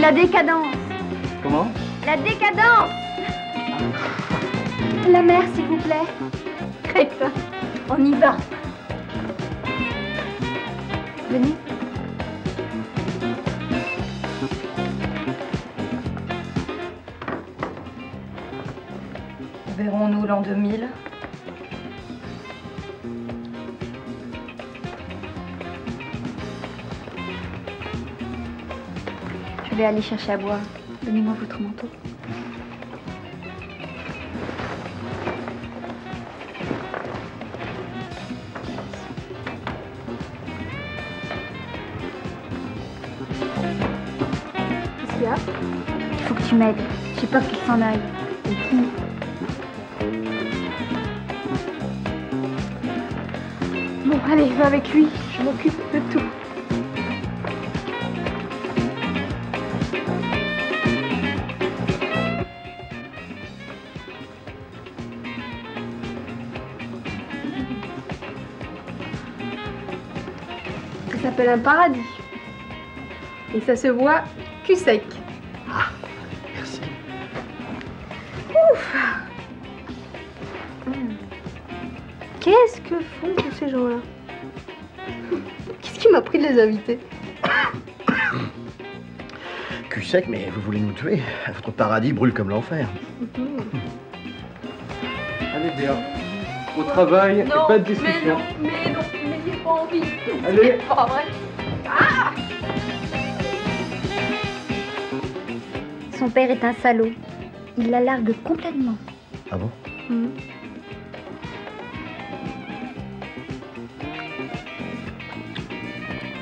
la décadence. Comment? La décadence La mer, s'il vous plaît. Crétin, on y va. Venez. Verrons-nous l'an 2000 vais aller chercher à boire. Donnez-moi votre manteau. Il faut que tu m'aides. J'ai peur qu'il s'en aille. Bon, allez, va avec lui. Je m'occupe de tout. S'appelle un paradis. Et ça se voit cul sec. Merci. Ouf Hmm. Qu'est-ce que font tous ces gens-là? Qu'est-ce qui m'a pris de les inviter? Cul sec, mais vous voulez nous tuer? Votre paradis brûle comme l'enfer. Allez, Béa. Au travail, Non, pas de discussion. Mais non, mais non, mais pas envie. Allez. C'est pas vrai. Son père est un salaud. Il la largue complètement. Ah bon? Hmm.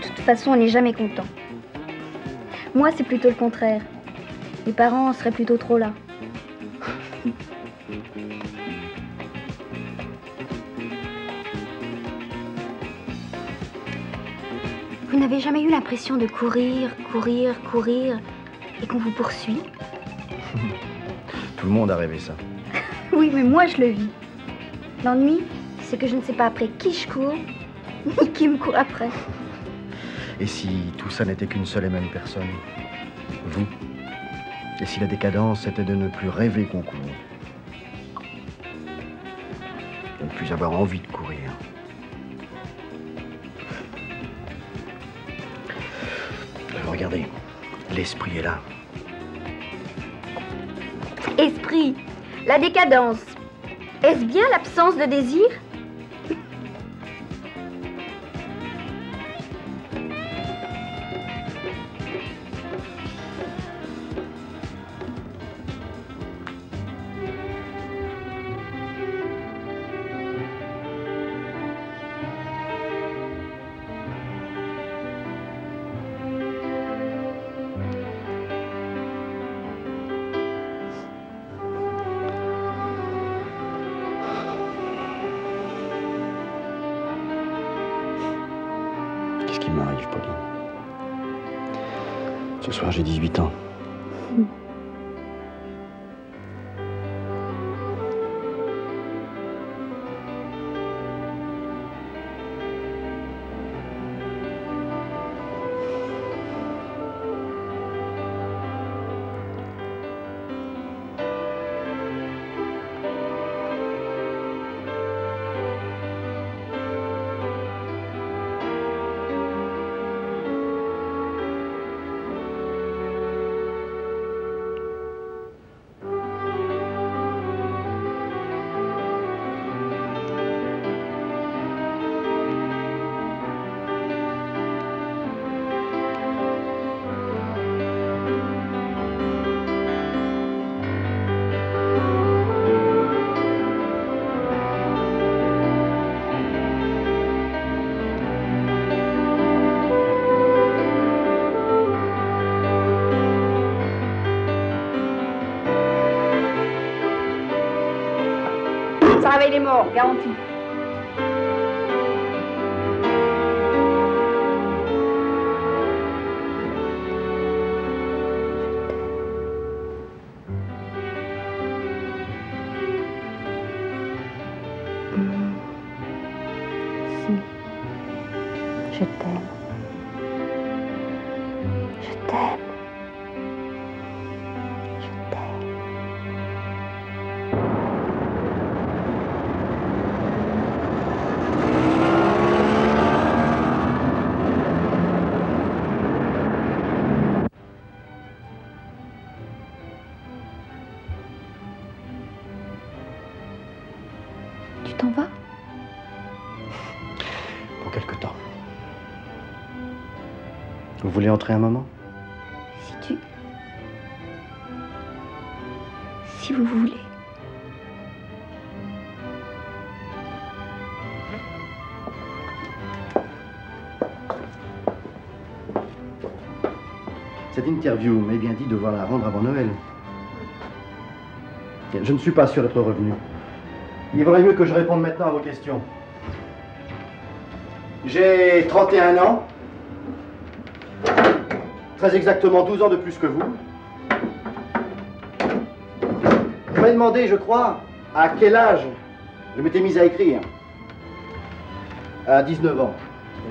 De toute façon, on n'est jamais content. Moi, c'est plutôt le contraire. Mes parents seraient plutôt trop là. Vous n'avez jamais eu l'impression de courir, courir, courir et qu'on vous poursuit Tout le monde a rêvé ça. Oui, mais moi je le vis. L'ennui, c'est que je ne sais pas après qui je cours, ni qui me court après. Et si tout ça n'était qu'une seule et même personne? Vous? Et si la décadence était de ne plus rêver qu'on court? De ne plus avoir envie de courir? L'esprit est là. Esprit, la décadence. Est-ce bien l'absence de désir? Ce soir, j'ai 18 ans. Ça réveille les morts, garanti. Voulez entrer un moment Si tu... Si vous voulez. Cette interview m'est bien dit devoir la rendre avant Noël. Je ne suis pas sûr d'être revenu. Il vaudrait mieux que je réponde maintenant à vos questions. J'ai 31 ans. Très exactement 12 ans de plus que vous. Vous m'avez demandé, je crois, à quel âge je m'étais mis à écrire. À 19 ans.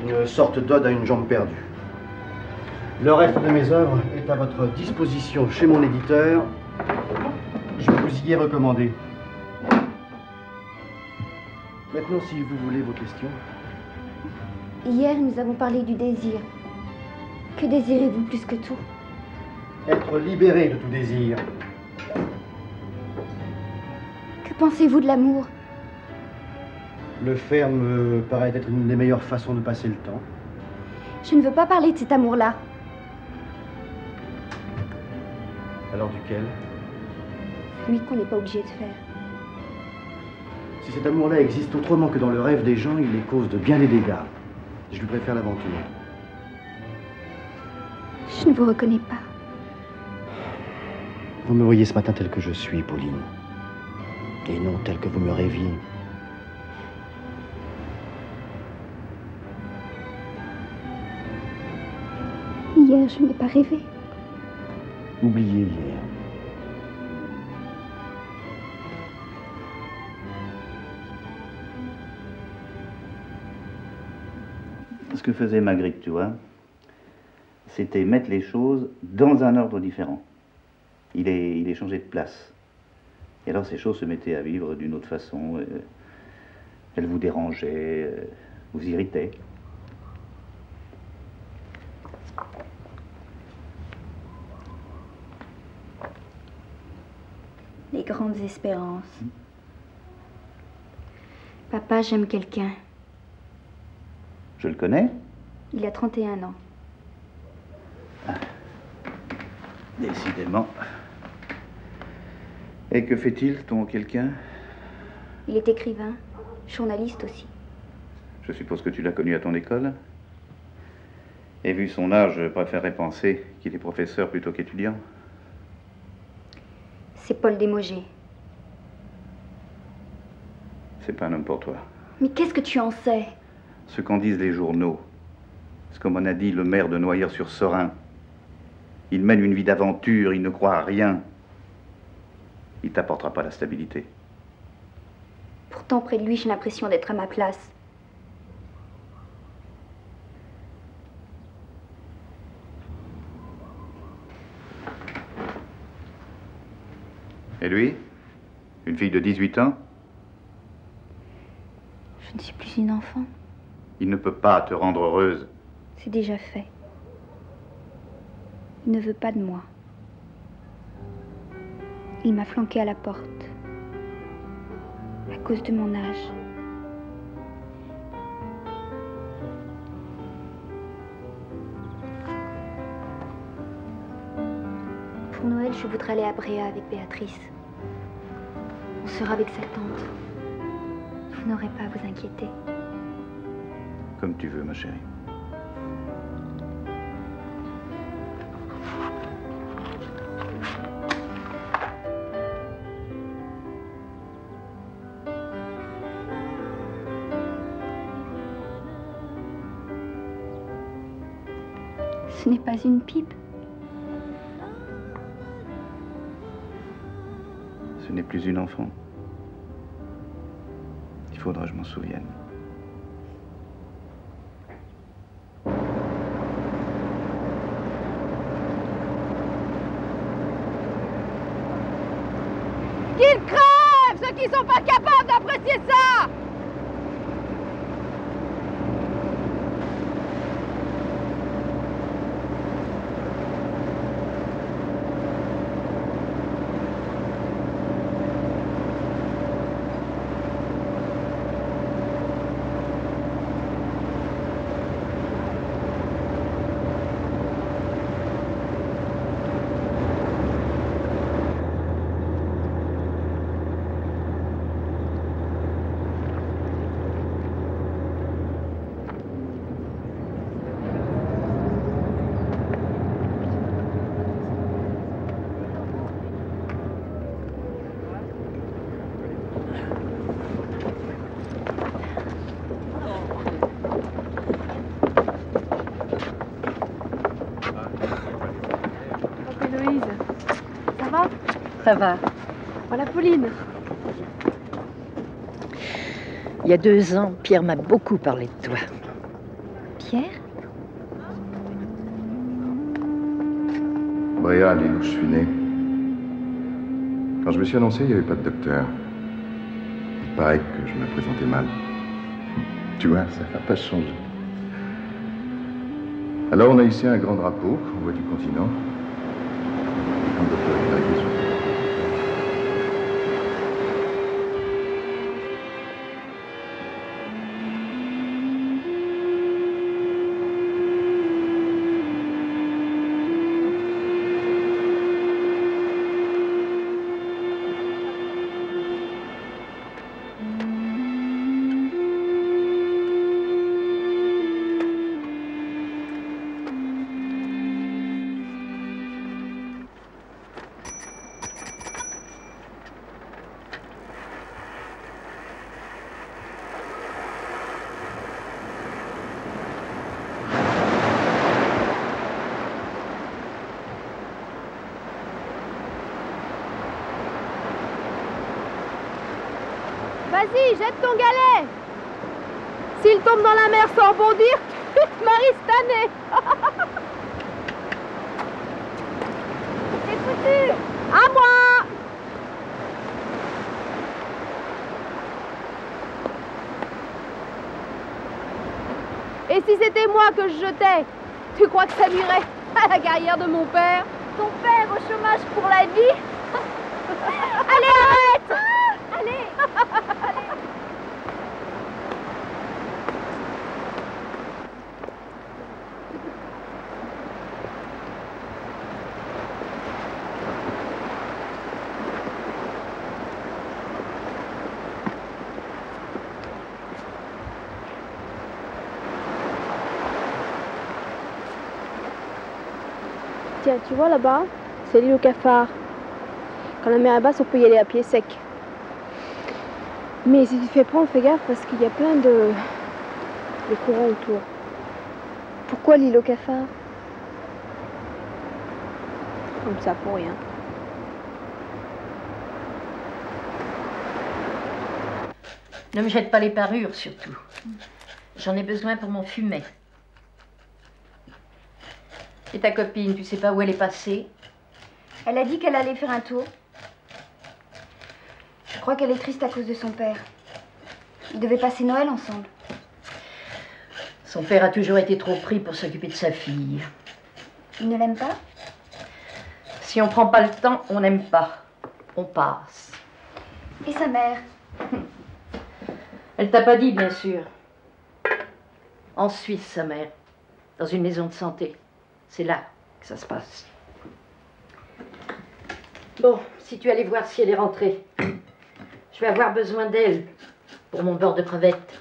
Une sorte d'ode à une jambe perdue. Le reste de mes œuvres est à votre disposition chez mon éditeur. Je vous y ai recommandé. Maintenant, si vous voulez vos questions. Hier, nous avons parlé du désir. Que désirez-vous plus que tout? Être libéré de tout désir. Que pensez-vous de l'amour? Le faire me paraît être une des meilleures façons de passer le temps. Je ne veux pas parler de cet amour-là. Alors duquel? Celui qu'on n'est pas obligé de faire. Si cet amour-là existe autrement que dans le rêve des gens, il est cause de bien des dégâts. Je lui préfère l'aventure. Je ne vous reconnais pas. Vous me voyez ce matin tel que je suis, Pauline. Et non tel que vous me rêviez. Hier, je n'ai pas rêvé. Oubliez hier. Ce que faisait Magritte, tu vois, c'était mettre les choses dans un ordre différent. Il est, il est changé de place. Et alors ces choses se mettaient à vivre d'une autre façon. euh, elles vous dérangeaient, euh, vous irritaient. Les grandes espérances. Papa, j'aime quelqu'un. Je le connais Il a 31 ans. Décidément. Et que fait-il, ton quelqu'un? Il est écrivain, journaliste aussi. Je suppose que tu l'as connu à ton école? Et vu son âge, je préférerais penser qu'il est professeur plutôt qu'étudiant? C'est Paul Desmogés. C'est pas un homme pour toi. Mais qu'est-ce que tu en sais? Ce qu'en disent les journaux. Ce qu'on m'en a dit le maire de Noyères-sur-Serein. Il mène une vie d'aventure, il ne croit à rien. Il t'apportera pas la stabilité. Pourtant, près de lui, j'ai l'impression d'être à ma place. Et lui? Une fille de 18 ans? Je ne suis plus une enfant. Il ne peut pas te rendre heureuse. C'est déjà fait. Ne veut pas de moi. Il m'a flanqué à la porte. À cause de mon âge. Pour Noël, je voudrais aller à Bréa avec Béatrice. On sera avec sa tante. Vous n'aurez pas à vous inquiéter. Comme tu veux, ma chérie. Ce n'est pas une pipe. Ce n'est plus une enfant. Il faudra que je m'en souvienne. Ça va. Voilà Pauline. Il y a deux ans, Pierre m'a beaucoup parlé de toi. Pierre Bréa, l'île où je suis né. Quand je me suis annoncé, il n'y avait pas de docteur. Il paraît que je me présentais mal. Tu vois, ça n'a pas changé. Alors on a ici un grand drapeau qu'on voit du continent. Vas-y, jette ton galet. S'il tombe dans la mer sans rebondir, tu te maries cette année. C'est foutu. À moi. Et si c'était moi que je jetais, tu crois que ça nuirait à la carrière de mon père? Ton père au chômage pour la vie? Allez, arrête Allez Tu vois là-bas, c'est l'île au cafard. Quand la mer est basse, on peut y aller à pied sec. Mais si tu te fais prendre, fais gaffe parce qu'il y a plein de, de courants autour. Pourquoi l'île au cafard? Comme ça, pour rien. Ne me jette pas les parures, surtout. J'en ai besoin pour mon fumet. Et ta copine, tu sais pas où elle est passée Elle a dit qu'elle allait faire un tour. Je crois qu'elle est triste à cause de son père. Ils devaient passer Noël ensemble. Son père a toujours été trop pris pour s'occuper de sa fille. Il ne l'aime pas Si on prend pas le temps, on n'aime pas. On passe. Et sa mère Elle t'a pas dit, bien sûr. En Suisse, sa mère. Dans une maison de santé. C'est là que ça se passe. Bon, si tu allais voir si elle est rentrée. Je vais avoir besoin d'elle pour mon beurre de crevette.